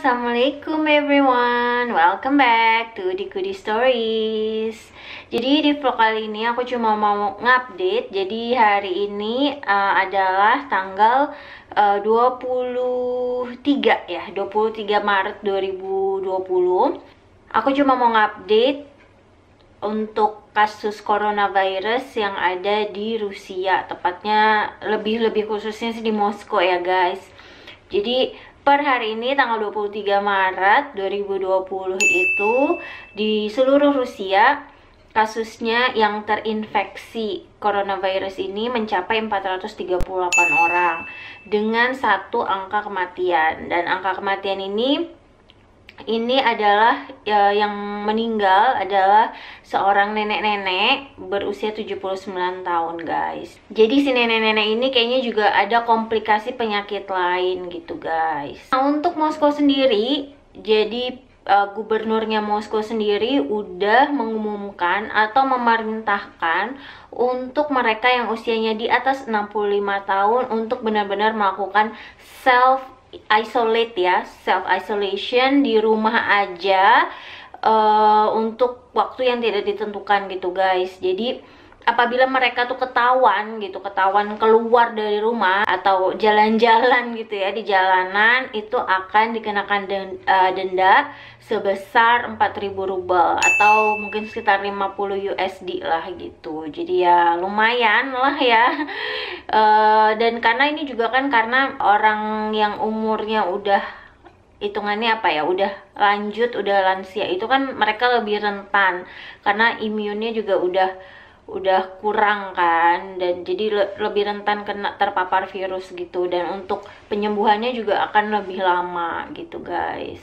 Assalamualaikum everyone. Welcome back to Goody Stories. Jadi di vlog kali ini aku cuma mau ngupdate. Jadi hari ini uh, adalah tanggal uh, 23 ya 23 Maret 2020 Aku cuma mau ngupdate untuk kasus coronavirus yang ada di Rusia. Tepatnya lebih-lebih khususnya di Moskow ya guys Jadi per hari ini tanggal 23 Maret 2020 itu di seluruh Rusia kasusnya yang terinfeksi coronavirus ini mencapai 438 orang dengan satu angka kematian. Dan angka kematian ini ini adalah ya, yang meninggal adalah seorang nenek-nenek berusia 79 tahun guys. Jadi si nenek-nenek ini kayaknya juga ada komplikasi penyakit lain gitu guys. Nah untuk Moskow sendiri jadi uh, gubernurnya Moskow sendiri udah mengumumkan atau memerintahkan untuk mereka yang usianya di atas 65 tahun untuk benar-benar melakukan self isolate ya self isolation di rumah aja uh, untuk waktu yang tidak ditentukan gitu guys. Jadi apabila mereka tuh ketahuan gitu ketahuan keluar dari rumah atau jalan-jalan gitu ya di jalanan itu akan dikenakan eh, denda sebesar 4000 rubel atau mungkin sekitar 50 USD lah gitu. Jadi ya lumayan lah ya. Uh, dan karena ini juga kan karena orang yang umurnya udah hitungannya apa ya udah lanjut udah lansia itu kan mereka lebih rentan. Karena imunnya juga udah udah kurang kan dan jadi le lebih rentan kena terpapar virus gitu dan untuk penyembuhannya juga akan lebih lama gitu guys.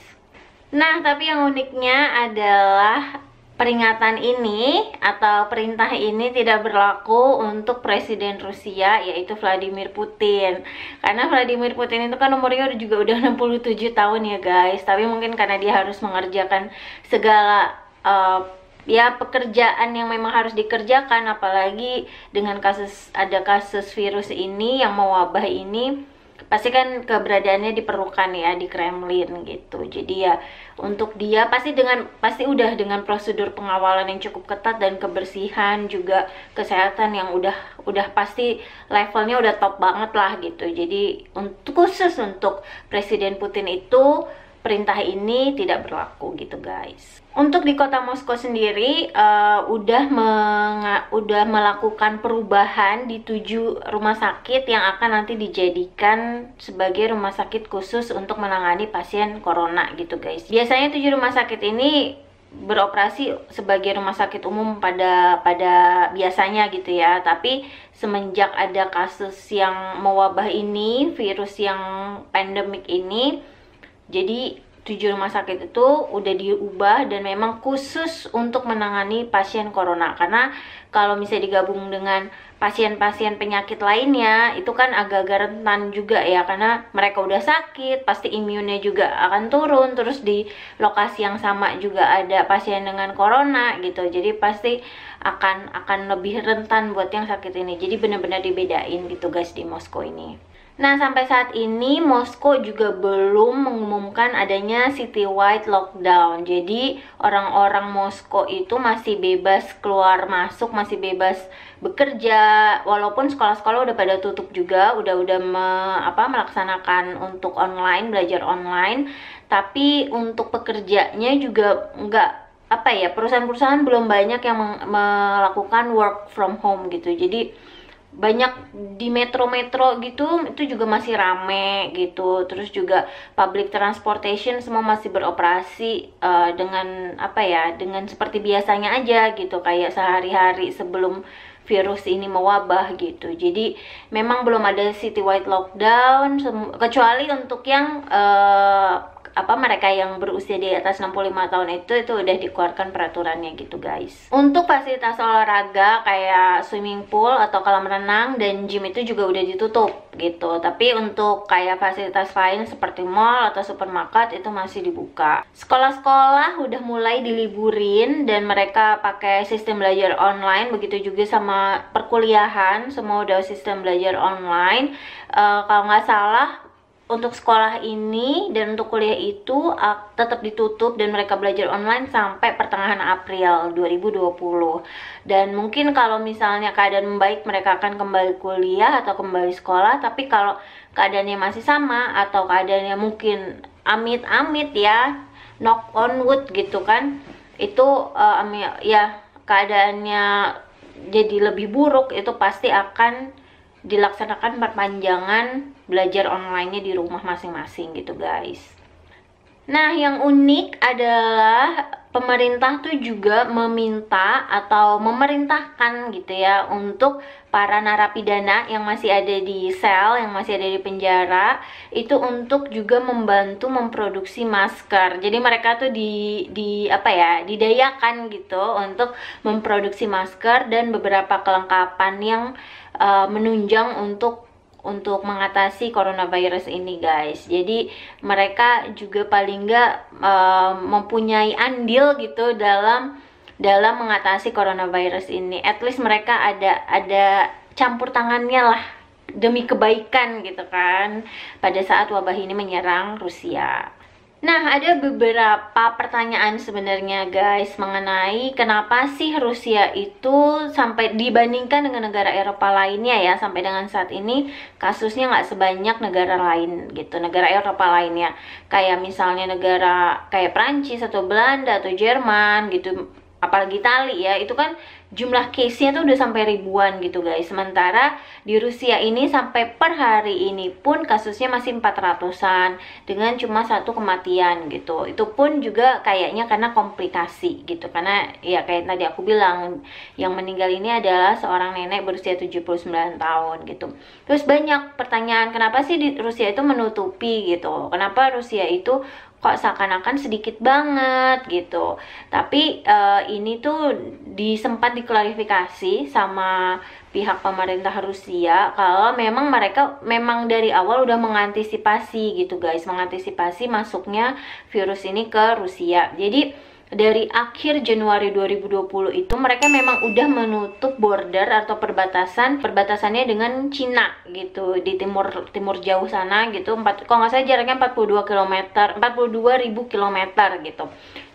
Nah tapi yang uniknya adalah peringatan ini atau perintah ini tidak berlaku untuk presiden Rusia yaitu Vladimir Putin. Karena Vladimir Putin itu kan umurnya juga udah 67 tahun ya guys. Tapi mungkin karena dia harus mengerjakan segala uh, ya pekerjaan yang memang harus dikerjakan apalagi dengan kasus ada kasus virus ini yang mewabah ini pasti kan keberadaannya diperlukan ya di Kremlin gitu. Jadi ya untuk dia pasti dengan pasti udah dengan prosedur pengawalan yang cukup ketat dan kebersihan juga kesehatan yang udah udah pasti levelnya udah top banget lah gitu. Jadi untuk khusus untuk Presiden Putin itu perintah ini tidak berlaku gitu guys. Untuk di kota Moskow sendiri uh, udah udah melakukan perubahan di tujuh rumah sakit yang akan nanti dijadikan sebagai rumah sakit khusus untuk menangani pasien corona gitu guys. Biasanya tujuh rumah sakit ini beroperasi sebagai rumah sakit umum pada pada biasanya gitu ya tapi semenjak ada kasus yang mewabah ini virus yang pandemik ini jadi tujuh rumah sakit itu udah diubah dan memang khusus untuk menangani pasien corona. Karena kalau misalnya digabung dengan pasien-pasien penyakit lainnya itu kan agak-agak rentan juga ya. Karena mereka udah sakit pasti imunnya juga akan turun. Terus di lokasi yang sama juga ada pasien dengan corona gitu. Jadi pasti akan akan lebih rentan buat yang sakit ini. Jadi benar-benar dibedain gitu guys di Moskow ini Nah, sampai saat ini Moskow juga belum mengumumkan adanya citywide lockdown. Jadi, orang-orang Moskow itu masih bebas keluar masuk, masih bebas bekerja walaupun sekolah-sekolah udah pada tutup juga, udah udah me, apa melaksanakan untuk online, belajar online. Tapi untuk pekerjanya juga nggak apa ya, perusahaan-perusahaan belum banyak yang melakukan work from home gitu. Jadi, banyak di metro-metro gitu itu juga masih rame gitu. Terus juga public transportation semua masih beroperasi uh, dengan apa ya dengan seperti biasanya aja gitu. Kayak sehari-hari sebelum virus ini mewabah gitu. Jadi memang belum ada citywide lockdown kecuali untuk yang uh, apa mereka yang berusia di atas 65 tahun itu itu udah dikeluarkan peraturannya gitu guys. Untuk fasilitas olahraga kayak swimming pool atau kolam renang dan gym itu juga udah ditutup gitu. Tapi untuk kayak fasilitas lain seperti mall atau supermarket itu masih dibuka. Sekolah-sekolah udah mulai diliburin dan mereka pakai sistem belajar online begitu juga sama perkuliahan semua udah sistem belajar online. Uh, kalau nggak salah untuk sekolah ini dan untuk kuliah itu uh, tetap ditutup dan mereka belajar online sampai pertengahan April 2020 dan mungkin kalau misalnya keadaan membaik mereka akan kembali kuliah atau kembali sekolah. Tapi kalau keadaannya masih sama atau keadaannya mungkin amit-amit ya knock on wood gitu kan itu uh, ya keadaannya jadi lebih buruk itu pasti akan dilaksanakan perpanjangan belajar online-nya di rumah masing-masing gitu guys. Nah, yang unik adalah pemerintah tuh juga meminta atau memerintahkan gitu ya untuk para narapidana yang masih ada di sel, yang masih ada di penjara itu untuk juga membantu memproduksi masker. Jadi mereka tuh di di apa ya, didayakan gitu untuk memproduksi masker dan beberapa kelengkapan yang uh, menunjang untuk untuk mengatasi coronavirus ini guys. Jadi mereka juga paling nggak uh, mempunyai andil gitu dalam dalam mengatasi coronavirus ini. At least mereka ada ada campur tangannya lah demi kebaikan gitu kan. Pada saat wabah ini menyerang Rusia Nah, ada beberapa pertanyaan sebenarnya guys mengenai kenapa sih Rusia itu sampai dibandingkan dengan negara Eropa lainnya ya sampai dengan saat ini kasusnya nggak sebanyak negara lain gitu, negara Eropa lainnya. Kayak misalnya negara kayak Prancis atau Belanda atau Jerman gitu, apalagi Itali ya, itu kan jumlah case-nya tuh udah sampai ribuan gitu guys. Sementara di Rusia ini sampai per hari ini pun kasusnya masih 400an dengan cuma satu kematian gitu. Itu pun juga kayaknya karena komplikasi gitu. Karena ya kayak tadi aku bilang yang meninggal ini adalah seorang nenek berusia 79 tahun gitu. Terus banyak pertanyaan kenapa sih di Rusia itu menutupi gitu? Kenapa Rusia itu kok seakan-akan sedikit banget gitu. Tapi uh, ini tuh disempat diklarifikasi sama pihak pemerintah Rusia kalau memang mereka memang dari awal udah mengantisipasi gitu guys. Mengantisipasi masuknya virus ini ke Rusia. Jadi dari akhir Januari 2020 itu mereka memang udah menutup border atau perbatasan perbatasannya dengan Cina gitu di timur timur jauh sana gitu empat kalau nggak salah jaraknya 42 km 42 ribu kilometer gitu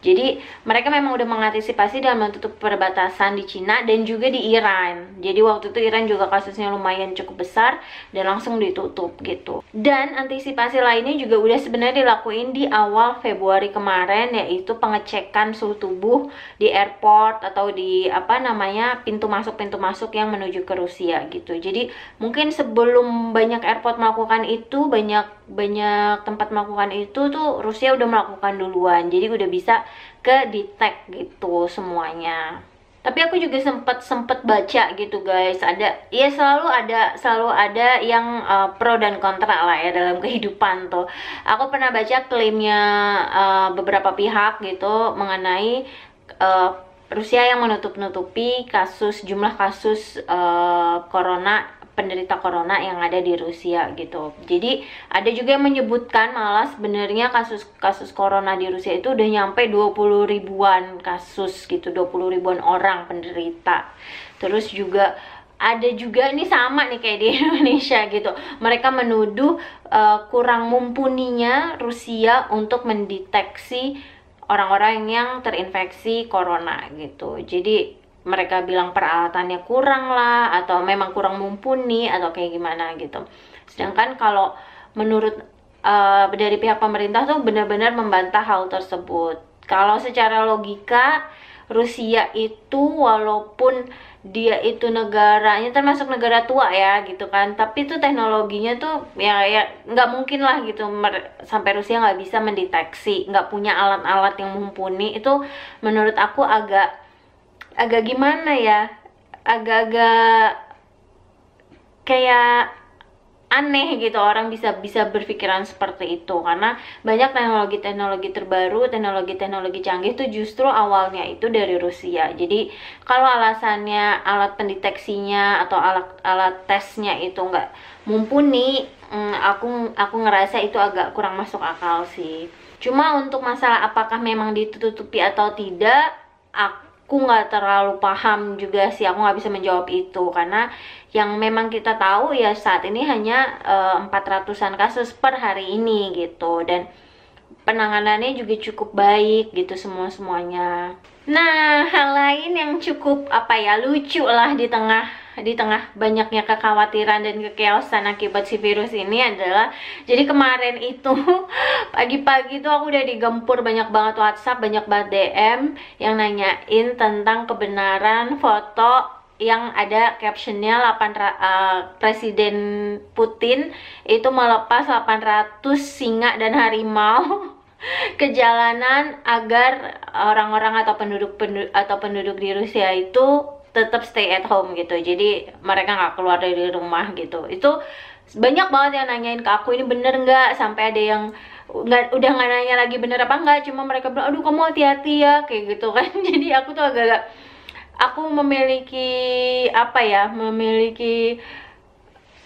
jadi mereka memang udah mengantisipasi dan menutup perbatasan di Cina dan juga di Iran. Jadi waktu itu Iran juga kasusnya lumayan cukup besar dan langsung ditutup gitu. Dan antisipasi lainnya juga udah sebenarnya dilakuin di awal Februari kemarin yaitu pengecekan suhu tubuh di airport atau di apa namanya pintu masuk pintu masuk yang menuju ke Rusia gitu. Jadi mungkin sebelum banyak airport melakukan itu banyak banyak tempat melakukan itu tuh Rusia udah melakukan duluan. Jadi udah bisa ke detect gitu semuanya tapi aku juga sempet sempet baca gitu guys. Ada ya selalu ada selalu ada yang uh, pro dan kontra lah ya dalam kehidupan tuh. Aku pernah baca klaimnya uh, beberapa pihak gitu mengenai uh, Rusia yang menutup-nutupi kasus jumlah kasus uh, corona penderita corona yang ada di Rusia gitu. Jadi ada juga yang menyebutkan malah sebenarnya kasus kasus corona di Rusia itu udah nyampe 20 ribuan kasus gitu, 20 ribuan orang penderita. Terus juga ada juga ini sama nih kayak di Indonesia gitu. Mereka menuduh uh, kurang mumpuninya Rusia untuk mendeteksi orang-orang yang terinfeksi corona gitu. Jadi mereka bilang peralatannya kurang lah atau memang kurang mumpuni atau kayak gimana gitu. Sedangkan kalau menurut uh, dari pihak pemerintah tuh benar-benar membantah hal tersebut. Kalau secara logika Rusia itu walaupun dia itu negaranya termasuk negara tua ya gitu kan tapi itu teknologinya tuh ya ya nggak mungkin lah gitu sampai Rusia nggak bisa mendeteksi nggak punya alat-alat yang mumpuni itu menurut aku agak agak gimana ya agak-agak kayak aneh gitu orang bisa bisa berpikiran seperti itu karena banyak teknologi-teknologi terbaru, teknologi-teknologi canggih itu justru awalnya itu dari Rusia. Jadi kalau alasannya alat pendeteksinya atau alat alat tesnya itu nggak mumpuni, hmm, aku aku ngerasa itu agak kurang masuk akal sih. Cuma untuk masalah apakah memang ditutupi atau tidak, aku aku nggak terlalu paham juga sih aku nggak bisa menjawab itu. Karena yang memang kita tahu ya saat ini hanya uh, 400-an kasus per hari ini gitu. Dan penanganannya juga cukup baik gitu semua semuanya nah hal lain yang cukup apa ya lucu lah di tengah di tengah banyaknya kekhawatiran dan kekeosan akibat si virus ini adalah jadi kemarin itu pagi-pagi tuh aku udah digempur banyak banget WhatsApp banyak banget DM yang nanyain tentang kebenaran foto yang ada captionnya 8 uh, Presiden Putin itu melepas 800 singa dan harimau ke jalanan agar orang-orang atau penduduk, penduduk atau penduduk di Rusia itu tetap stay at home gitu. Jadi mereka nggak keluar dari rumah gitu. Itu banyak banget yang nanyain ke aku ini bener nggak? Sampai ada yang nggak udah nggak nanya lagi bener apa nggak cuma mereka bilang aduh kamu hati-hati ya kayak gitu kan. Jadi aku tuh agak-agak aku memiliki apa ya memiliki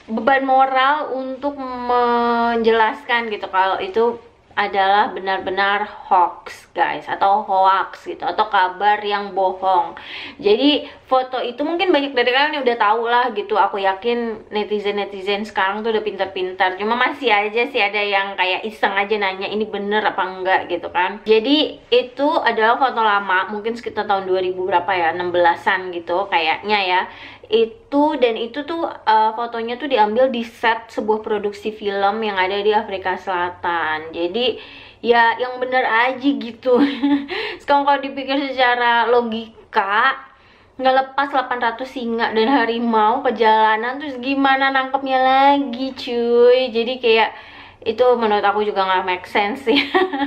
beban moral untuk menjelaskan gitu kalau itu adalah benar-benar hoax guys atau hoax gitu atau kabar yang bohong. Jadi foto itu mungkin banyak dari kalian yang udah tahu lah gitu. Aku yakin netizen-netizen sekarang tuh udah pintar-pintar. Cuma masih aja sih ada yang kayak iseng aja nanya ini bener apa enggak gitu kan. Jadi itu adalah foto lama mungkin sekitar tahun 2000 berapa ya 16an gitu kayaknya ya itu dan itu tuh uh, fotonya tuh diambil di set sebuah produksi film yang ada di Afrika Selatan. Jadi ya yang bener aja gitu. Sekarang kalau dipikir secara logika ngelepas 800 singa dan harimau ke jalanan terus gimana nangkepnya lagi cuy? Jadi kayak itu menurut aku juga nggak make sense sih.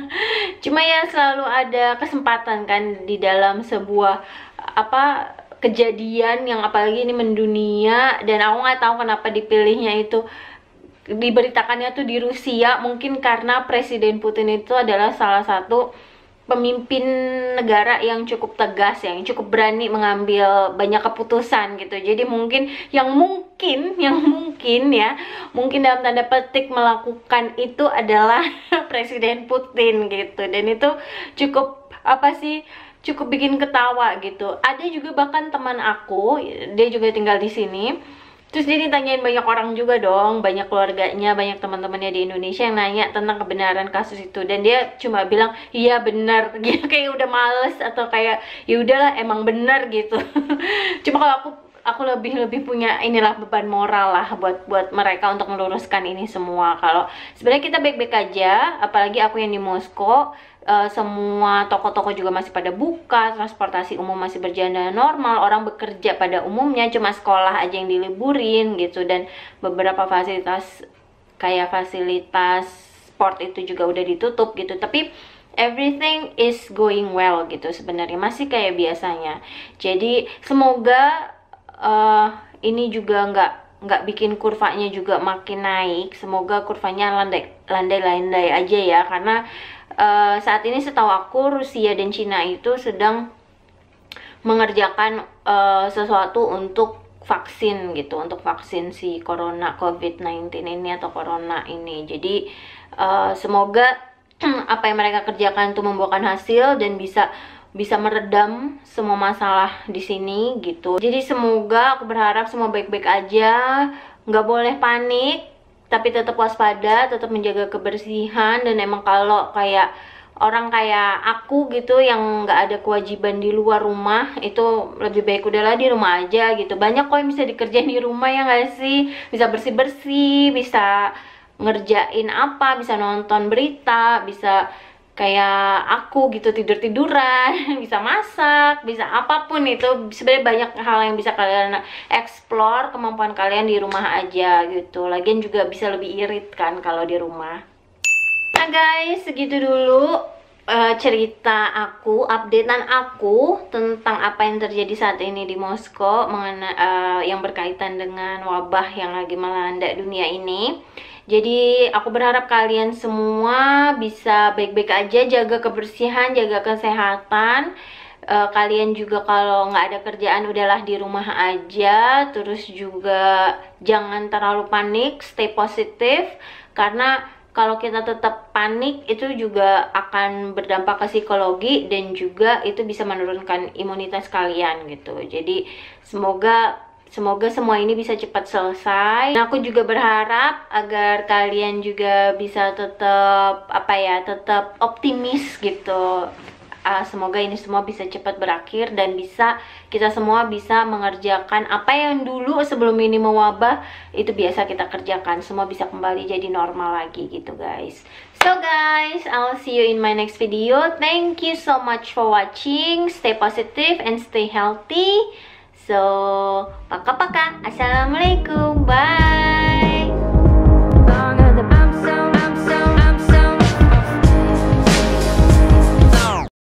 Cuma ya selalu ada kesempatan kan di dalam sebuah apa kejadian yang apalagi ini mendunia dan aku nggak tahu kenapa dipilihnya itu. Diberitakannya tuh di Rusia mungkin karena Presiden Putin itu adalah salah satu pemimpin negara yang cukup tegas yang cukup berani mengambil banyak keputusan gitu. Jadi mungkin yang mungkin yang mungkin ya mungkin dalam tanda petik melakukan itu adalah Presiden Putin gitu. Dan itu cukup apa sih cukup bikin ketawa gitu. Ada juga bahkan teman aku dia juga tinggal di sini. Terus dia ditanyain banyak orang juga dong banyak keluarganya banyak teman-temannya di Indonesia yang nanya tentang kebenaran kasus itu. Dan dia cuma bilang iya benar. Gitu kayak udah males atau kayak ya udahlah emang benar gitu. Cuma kalau aku aku lebih lebih punya inilah beban moral lah buat buat mereka untuk meluruskan ini semua kalau sebenarnya kita baik-baik aja apalagi aku yang di Moskow uh, semua toko-toko juga masih pada buka, transportasi umum masih berjalan normal, orang bekerja pada umumnya, cuma sekolah aja yang diliburin gitu dan beberapa fasilitas kayak fasilitas sport itu juga udah ditutup gitu. Tapi everything is going well gitu sebenarnya masih kayak biasanya. Jadi semoga uh, ini juga nggak nggak bikin kurvanya juga makin naik. Semoga kurvanya landai landai landai aja ya karena uh, saat ini setahu aku Rusia dan Cina itu sedang mengerjakan uh, sesuatu untuk vaksin gitu untuk vaksin si corona covid-19 ini atau corona ini jadi uh, semoga apa yang mereka kerjakan itu membuahkan hasil dan bisa bisa meredam semua masalah di sini gitu. Jadi semoga aku berharap semua baik-baik aja. Nggak boleh panik tapi tetap waspada, tetap menjaga kebersihan. Dan emang kalau kayak orang kayak aku gitu yang nggak ada kewajiban di luar rumah itu lebih baik udahlah di rumah aja gitu. Banyak kok yang bisa dikerjain di rumah ya nggak sih? Bisa bersih bersih bisa ngerjain apa bisa nonton berita bisa kayak aku gitu tidur tiduran bisa masak bisa apa pun itu. Sebenarnya banyak hal yang bisa kalian explore kemampuan kalian di rumah aja gitu. Lagian juga bisa lebih irit kan kalau di rumah. Nah guys segitu dulu uh, cerita aku updatean aku tentang apa yang terjadi saat ini di Moskow mengenai uh, yang berkaitan dengan wabah yang lagi melanda dunia ini jadi aku berharap kalian semua bisa baik-baik aja jaga kebersihan, jaga kesehatan. Uh, kalian juga kalau nggak ada kerjaan udahlah di rumah aja. Terus juga jangan terlalu panik, stay positif karena kalau kita tetap panik itu juga akan berdampak ke psikologi dan juga itu bisa menurunkan imunitas kalian gitu. Jadi semoga semoga semua ini bisa cepat selesai. Nah, aku juga berharap agar kalian juga bisa tetap apa ya, tetap optimis gitu. Uh, semoga ini semua bisa cepat berakhir dan bisa kita semua bisa mengerjakan apa yang dulu sebelum ini mewabah itu biasa kita kerjakan. Semua bisa kembali jadi normal lagi gitu guys. So guys I'll see you in my next video. Thank you so much for watching. Stay positive and stay healthy So, paka-paka. Assalamualaikum. Bye.